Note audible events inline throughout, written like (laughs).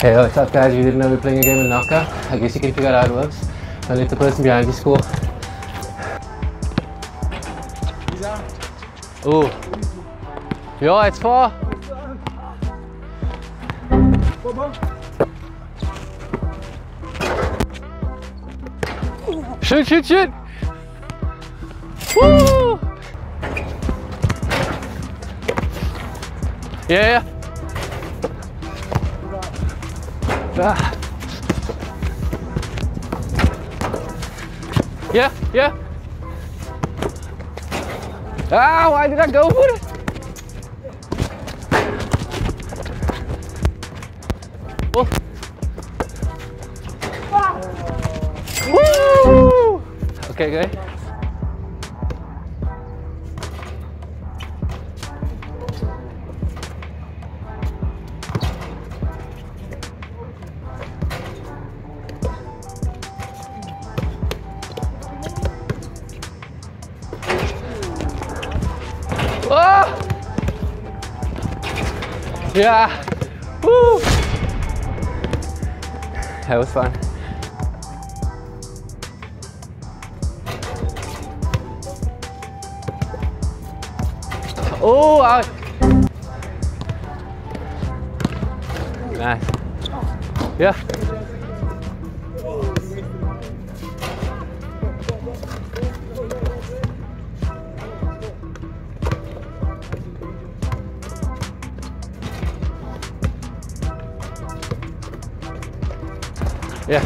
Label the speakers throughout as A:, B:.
A: Hey, what's up guys? You didn't know we are playing a game of knockout? I guess you can figure out how it works. I'll let the person behind you score. Ooh. Yo, it's far. Shoot, shoot, shoot! Woo! Yeah, yeah. Ah. Yeah, yeah. Ah, why did I go for it? Oh. Woo! Okay, good. Yeah. Woo! That was fun. Oh, I... Nice. Yeah. Yeah.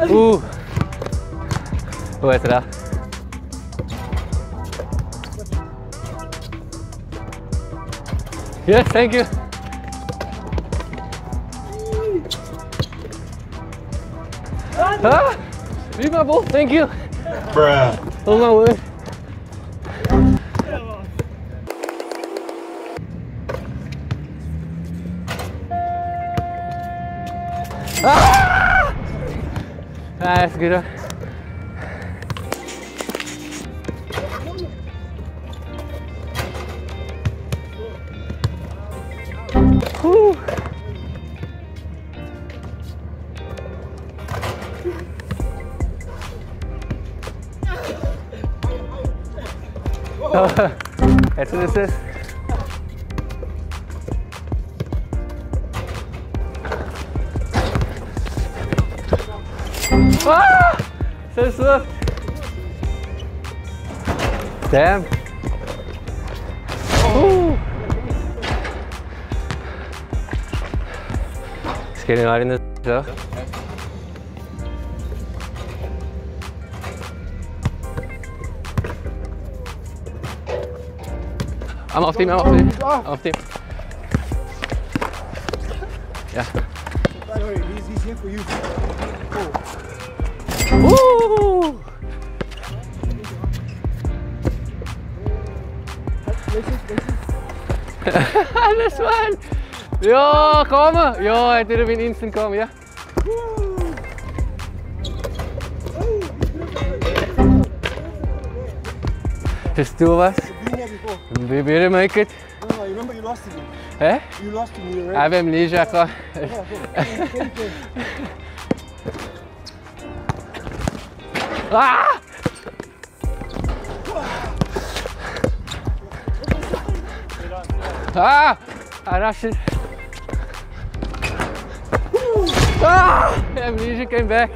A: (laughs) Ooh. Hoe heet dat? Yes, thank you. Ah, leave my ball, thank you.
B: Bruh.
A: Oh my word. Ah! Ah, that's good. Huh? Whew. (laughs) That's what this is. Ah! So. Damn. Ooh. Skating out in this though. I'm off team, I'm off team. I'm off team. Yeah.
C: He's here for you.
A: Woo! (laughs) this one! Yo, komen! Yo, het didn't been instant komen, ja? Just two of us.
C: Been there before.
A: We didn't make it.
C: Remember you lost to me.
A: Eh?
C: You lost to me,
A: I
C: right?
A: have amnesia.
C: Yeah, go. Take it.
A: Ah! Ah! I rushed it. Ah! Amnesia came back.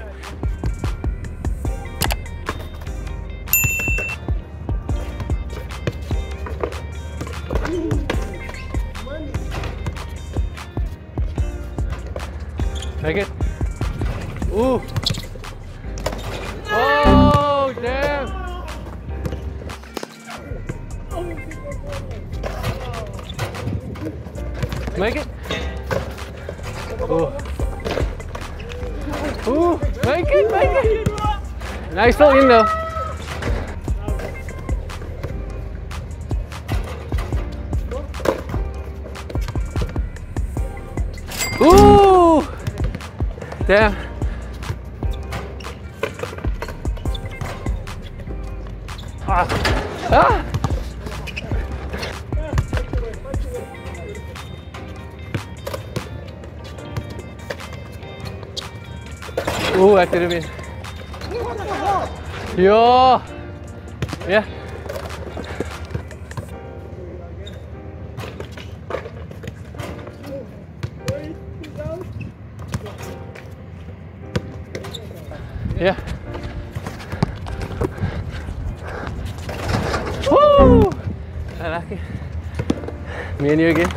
A: Make it. Ooh. Oh, damn. Make it. Ooh. Ooh, make it, make it. Nice little in though. Damn. Ah! Ooh, that could have been. Yo! Yeah. Yeah. Woo! I like it. Me and you again.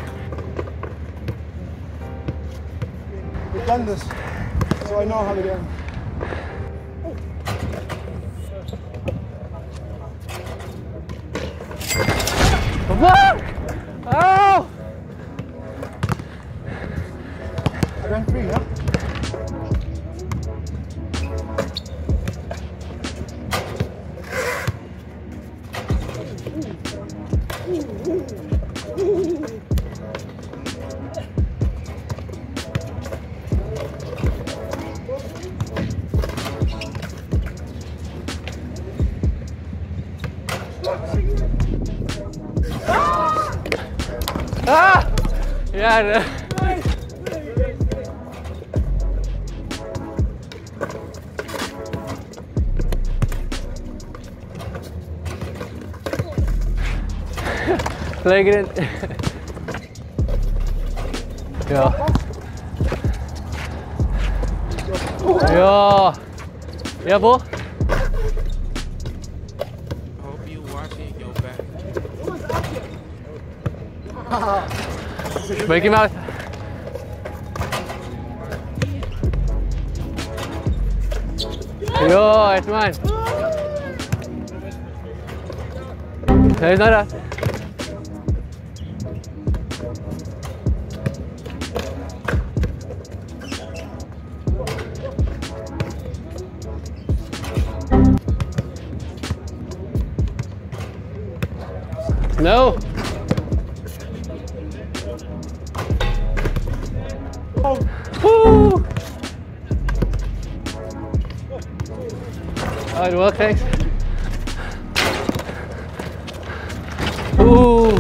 C: We've done this, so I know how to get.
A: What? Oh!
C: I ran free, Yeah.
A: Like it. Ja. Ja. Ja, wo?
B: Hope you watch it, go back.
A: him out. Jo, it's mine. There's not. No. Woo! Alright, well, thanks. Ooh,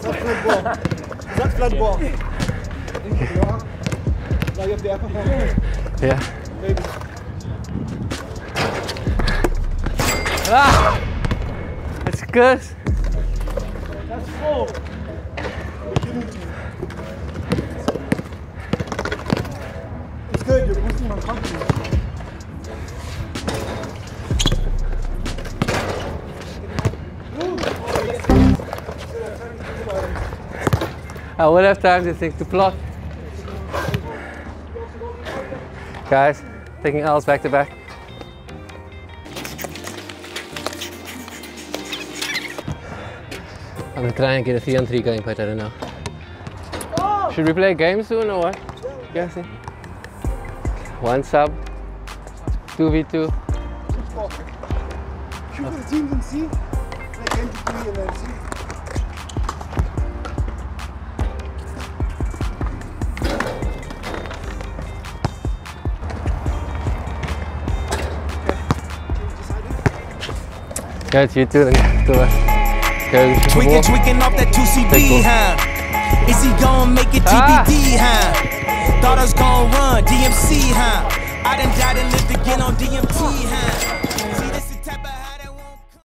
C: That's flat ball. That's flat ball. Now you have the upper hand.
A: yeah.
C: Maybe.
A: Ah! It's good.
C: That's full.
A: I will have time to think to plot. Guys, taking L's back to back. I'm gonna try and get a 3 on 3 going, but I don't know. Should we play a game soon or what? See. One sub, 2v2.
C: Football. Shoot for the teams and see. Like and then.
A: Yeah, it's you two. Then go. Go.
D: Tweaking, tweaking off that 2CB, huh? Is he gonna make it
A: Ah.
D: TBD, huh? Thought I was gonna run DMC, huh? I done died and lived again on DMT, huh?